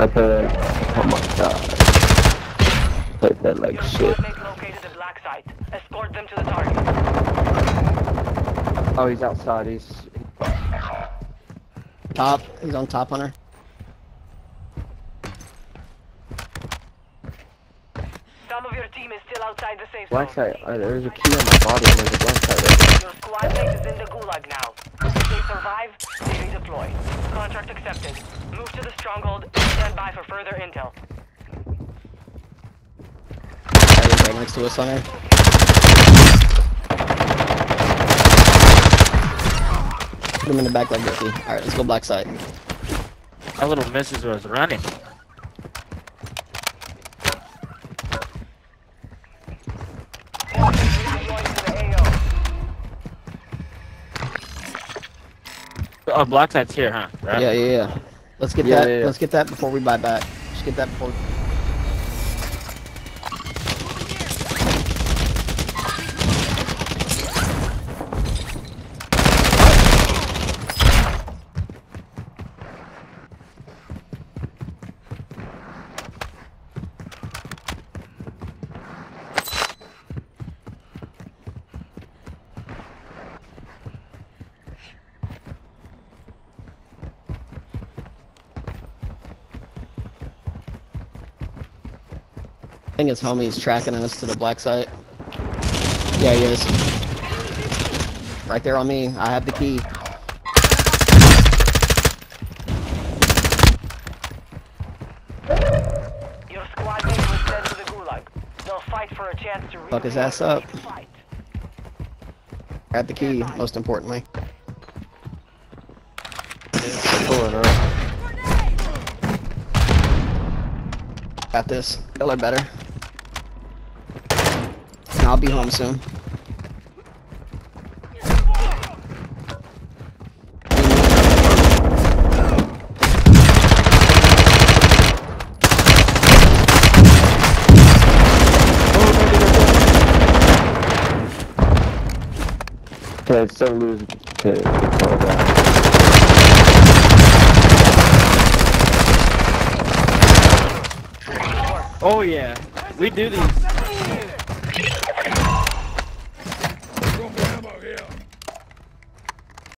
I played. Oh my god. Played that like shit. squad mate located the black site. Escort them to the target. Oh, he's outside. He's. Top. He's on top hunter. Some of your team is still outside the safe Black zone. site. Uh, there's a key on my body and there's a black site right there. Your squad mate is in the gulag now. If they survive, they redeploy. Contract accepted. Move to the stronghold and stand by for further intel. Guy is right next to us hunter. Put him in the back like Ricky. Alright, let's go black site. That little missus was running. Oh, black site's here, huh? Right? Yeah, yeah, yeah. Let's get Yeah, that. yeah, yeah. Let's get that before we buy back. Just get that before. I think his homie's tracking us to the black site. Yeah, he is. Right there on me. I have the key. Your squad mate was sent to the gulag. They'll fight for a chance to Fuck his ass up. Grab the key, most importantly. Got this. Feel it better. I'll be home soon. Okay, it's still lose. Okay, all that. Oh yeah, we do these.